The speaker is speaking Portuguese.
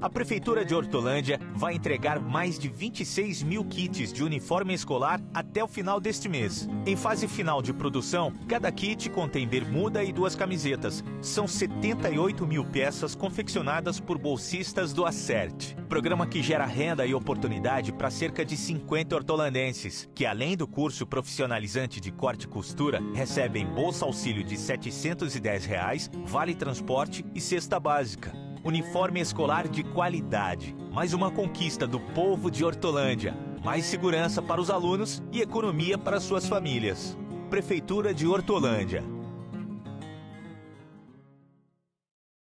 A Prefeitura de Hortolândia vai entregar mais de 26 mil kits de uniforme escolar até o final deste mês. Em fase final de produção, cada kit contém bermuda e duas camisetas. São 78 mil peças confeccionadas por bolsistas do Acerte. Programa que gera renda e oportunidade para cerca de 50 hortolandenses, que além do curso profissionalizante de corte e costura, recebem bolsa auxílio de 710 reais, vale transporte e cesta básica uniforme escolar de qualidade. Mais uma conquista do povo de Hortolândia. Mais segurança para os alunos e economia para suas famílias. Prefeitura de Hortolândia.